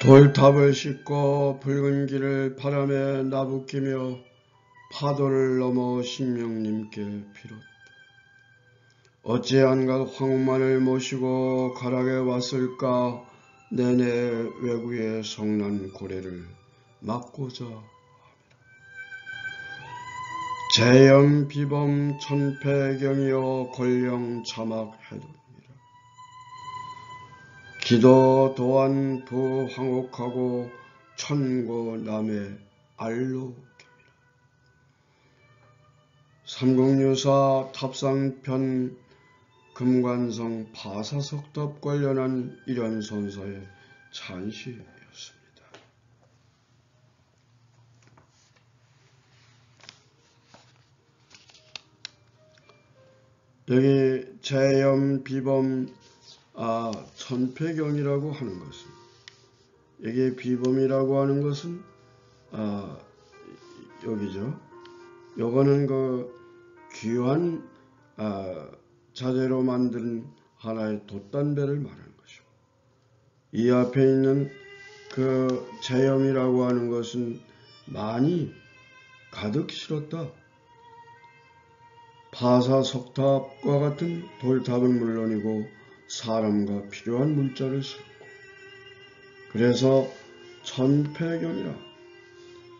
돌탑을 싣고 붉은 길을 바람에 나부끼며 파도를 넘어 신명님께 빌었다. 어찌한가 황후만을 모시고 가락에 왔을까 내내 외구의 성난 고래를 막고자 재염 비범 천패경이여 권령 자막해도 기도 도안 부황옥하고 천고 남의 알로경이라. 삼국유사 탑상편 금관성 바사석답 관련한 이런 선서의 찬시였습니다. 여기 재염 비범 아, 천패경이라고 하는 것은 이게 비범이라고 하는 것은 아, 여기죠. 요거는 그 귀한 아, 자재로 만든 하나의 돛단배를 말하는 것이고 이 앞에 있는 그 재염이라고 하는 것은 많이 가득 실었다. 파사석탑과 같은 돌탑은 물론이고 사람과 필요한 문자를 싣고. 그래서 천패경이라.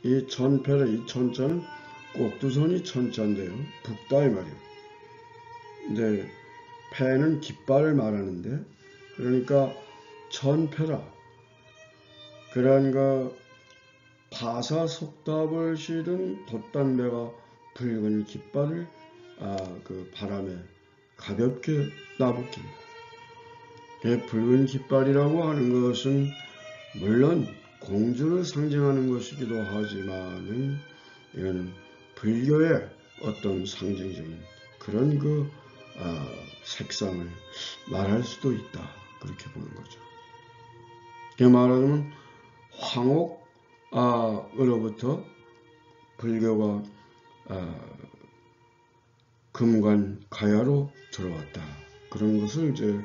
이 천패라 이 천자는 꼭두선이 천자인데요. 북다 이 말이에요. 근데 패는 깃발을 말하는데 그러니까 천패라. 그런 그 파사속답을 실은 돛단배가 붉은 깃발을 아, 그 바람에 가볍게 나부낀다. 붉은 깃발이라고 하는 것은 물론 공주를 상징하는 것이기도 하지만은 이거는 불교의 어떤 상징적인 그런 그 아, 색상을 말할 수도 있다 그렇게 보는 거죠. 말하자면 황옥으로부터 불교가 아, 금관 가야로 들어왔다 그런 것을 이제 어,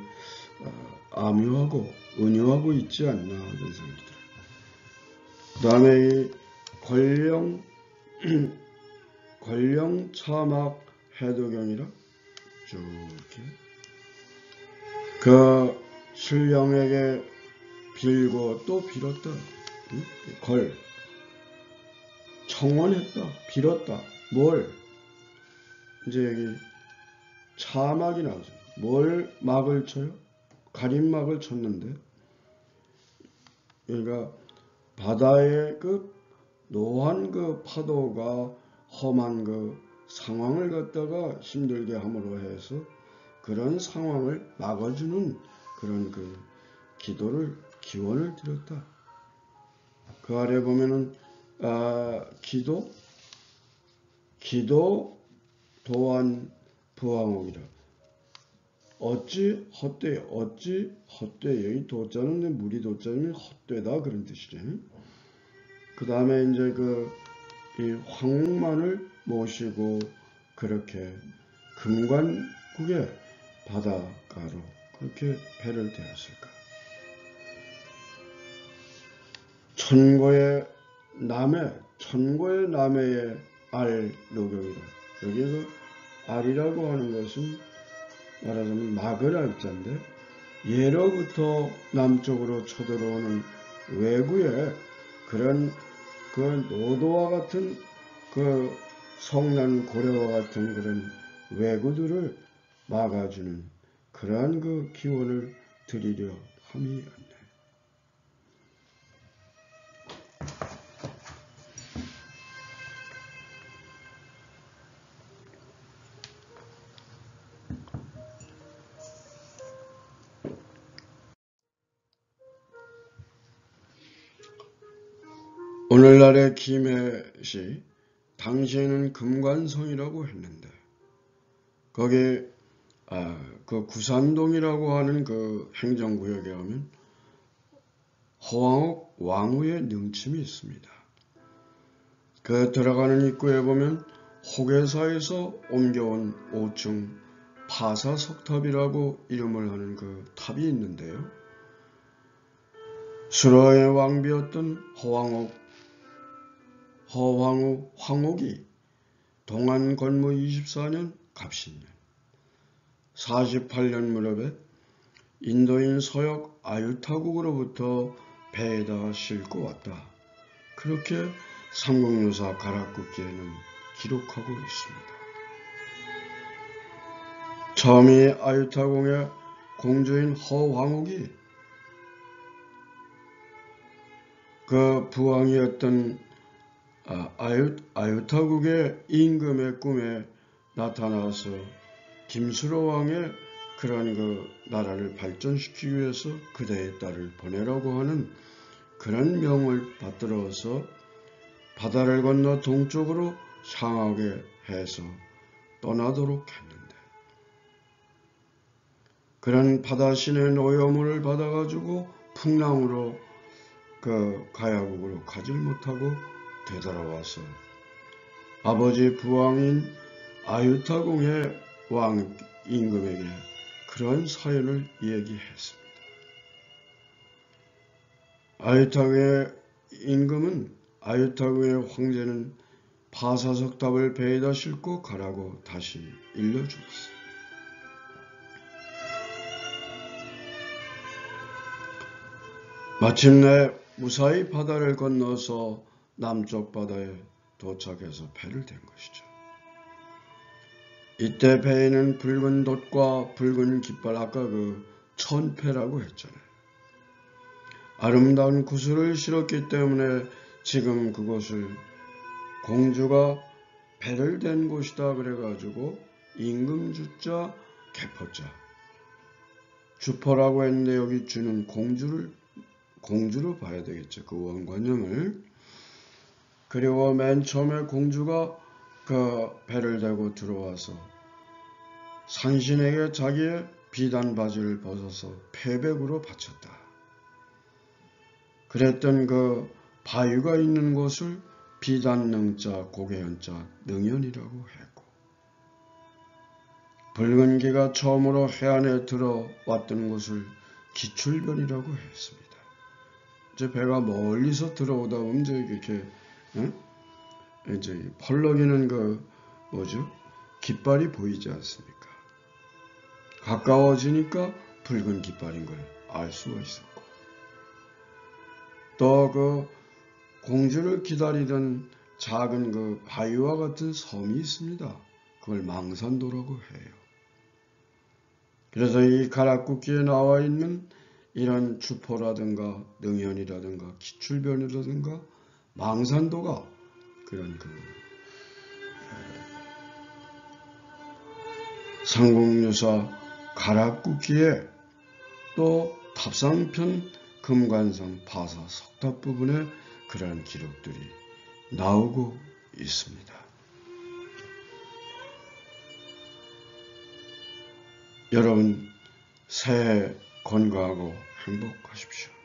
암유하고 은유하고 있지 않나 이런 생각이 들어요. 그 다음에 이 권령 권령 차막 해도경이라 쭉 이렇게 그 신령에게 빌고 또 빌었다. 응? 걸 청원했다. 빌었다. 뭘? 이제 여기 차막이 나오죠. 뭘 막을 쳐요? 가림막을 쳤는데 그러니까 바다의 그 노한 그 파도가 험한 그 상황을 갖다가 힘들게 함으로 해서 그런 상황을 막아주는 그런 그 기도를 기원을 드렸다. 그 아래 보면은 아, 기도 기도 도안 부항옥이라 어찌 헛되 어찌 헛되 여기 도자는 무리 도자는 헛되다 그런 뜻이래. 그 다음에 이제 그이 황만을 모시고 그렇게 금관국의 바닷가로 그렇게 배를 대었을까. 천고의 남해, 천고의 남해의 알 노경이다. 여기 그 알이라고 하는 것은 말하자면 마그랄자인데 예로부터 남쪽으로 쳐들어오는 외구의 그런 그 노도와 같은 그 성난 고려와 같은 그런 외구들을 막아주는 그러한 그 기원을 드리려 함이 오늘날의 김해시 당시에는 금관성이라고 했는데 거기 아, 그 구산동이라고 하는 그 행정구역에 오면 허황옥 왕후의 능침이 있습니다. 그 들어가는 입구에 보면 호계사에서 옮겨온 5층 파사석탑이라고 이름을 하는 그 탑이 있는데요. 수로의 왕비였던 허왕옥, 허황우 황옥이 동안 건무 24년 갑신년 48년 무렵에 인도인 서역 아유타국으로부터 배에다 싣고 왔다. 그렇게 삼국유사 가락국기에는 기록하고 있습니다. 처음이 아유타공의 공주인 허황옥이 그 부왕이었던 아, 아유, 아유타국의 임금의 꿈에 나타나서 김수로 왕의 그런 그 나라를 발전시키기 위해서 그대의 딸을 보내라고 하는 그런 명을 받들어서 바다를 건너 동쪽으로 향하게 해서 떠나도록 했는데 그런 바다신의 노여움을 받아가지고 풍랑으로 그 가야국으로 가질 못하고 되돌아와서 아버지 부왕인 아유타공의 왕 임금에게 그런 사연을 얘기했습니다. 아유타공의 임금은 아유타공의 황제는 파사석답을 배에다 싣고 가라고 다시 일러주었어요. 마침내 무사히 바다를 건너서 남쪽 바다에 도착해서 배를 댄 것이죠. 이때 배에는 붉은 돛과 붉은 깃발 아까 그 천패라고 했잖아요. 아름다운 구슬을 실었기 때문에 지금 그곳을 공주가 배를 댄 곳이다 그래가지고 임금주자 개포자 주포라고 했는데 여기 주는 공주를 공주로 봐야 되겠죠. 그 원관형을 그리고 맨 처음에 공주가 그 배를 대고 들어와서 산신에게 자기의 비단 바지를 벗어서 패백으로 바쳤다. 그랬던 그 바위가 있는 곳을 비단능자 고개연자 능연이라고 했고 붉은 기가 처음으로 해안에 들어왔던 곳을 기출변이라고 했습니다. 이제 배가 멀리서 들어오다 보면 이제 이렇게 응? 이제 펄럭이는 그 뭐죠? 깃발이 보이지 않습니까? 가까워지니까 붉은 깃발인 걸 알 수가 있었고 또 그 공주를 기다리던 작은 그 바위와 같은 섬이 있습니다. 그걸 망산도라고 해요. 그래서 이 가락국기에 나와 있는 이런 주포라든가 능연이라든가 기출변이라든가 망산도가 그런 그 상공유사 가락국기에 또 탑상편 금관성 파사 석탑 부분에 그러한 기록들이 나오고 있습니다. 여러분 새해 건강하고 행복하십시오.